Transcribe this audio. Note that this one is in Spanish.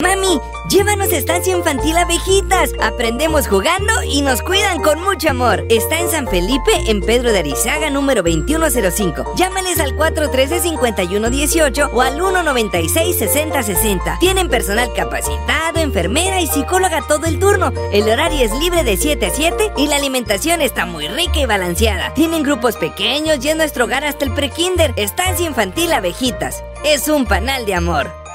Mami, llévanos a Estancia Infantil Abejitas. Aprendemos jugando y nos cuidan con mucho amor. Está en San Felipe, en Pedro de Arizaga, número 2105. Llámales al 413-5118 o al 196-6060. Tienen personal capacitado, enfermera y psicóloga todo el turno. El horario es libre de 7 a 7 y la alimentación está muy rica y balanceada. Tienen grupos pequeños y es nuestro hogar hasta el prekinder. Estancia Infantil Abejitas. Es un panal de amor.